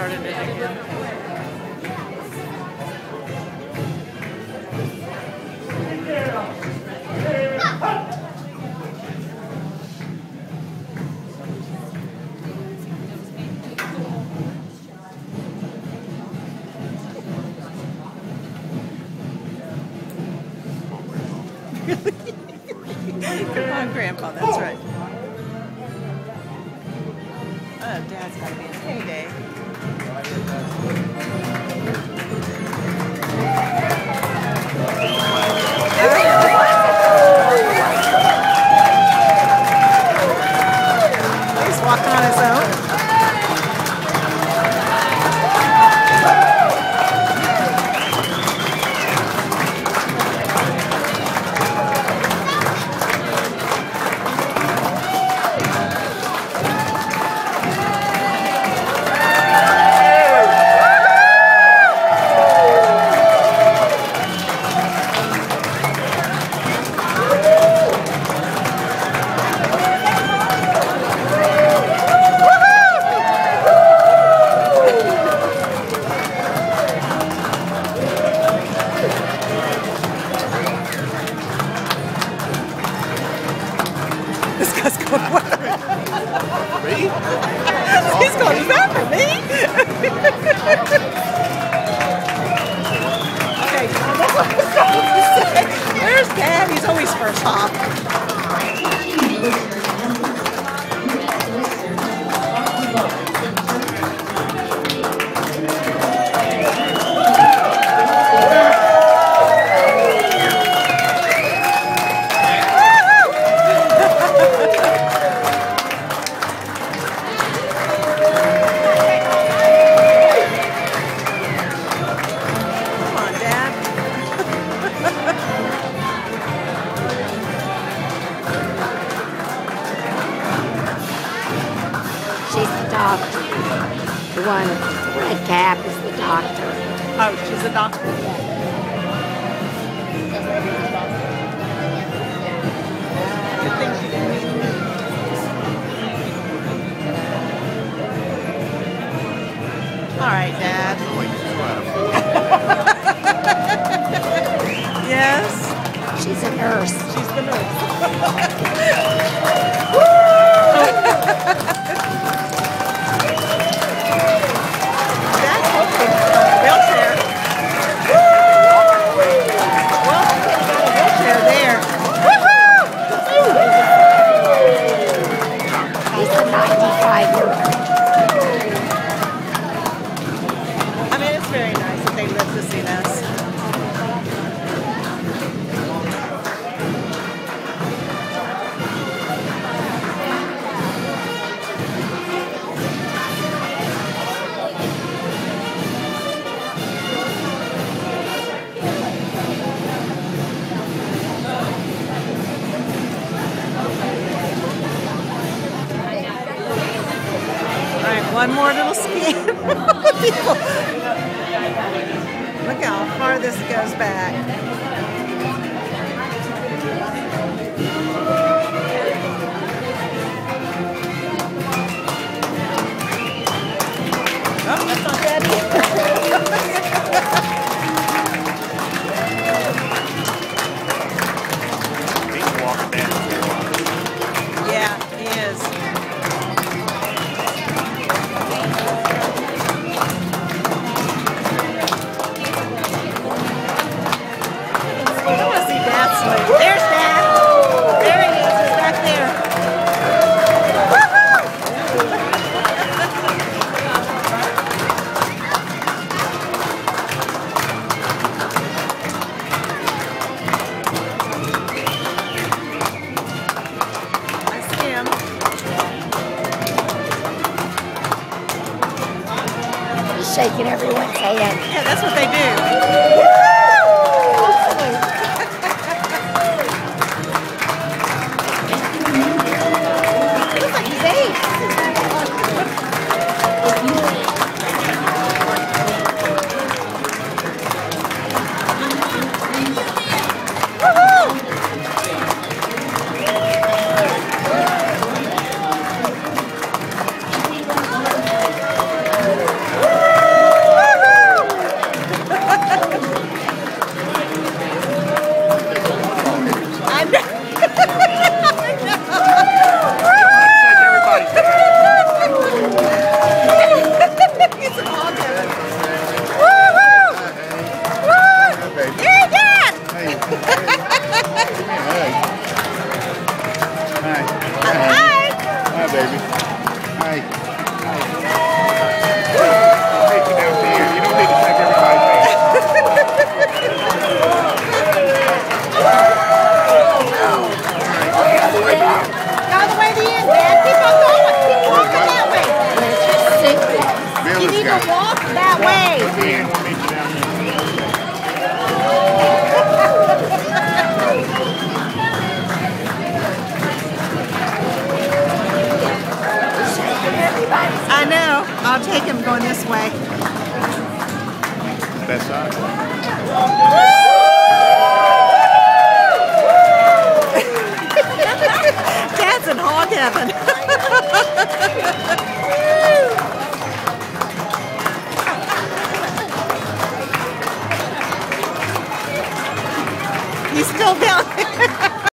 started. Come on, Grandpa, that's right. Oh, Dad's gotta be in heyday. Thank you. This guy's going, what? Me? He's going, is that for me? okay, that's what I was going to say. There's Dad. He's always first off. Doctor. The one red cap is the doctor. Oh, she's a doctor. One more little. People. Look how far this goes back. Yeah, that's what they do. I'll take him going this way. Best side. Dad's in hog heaven.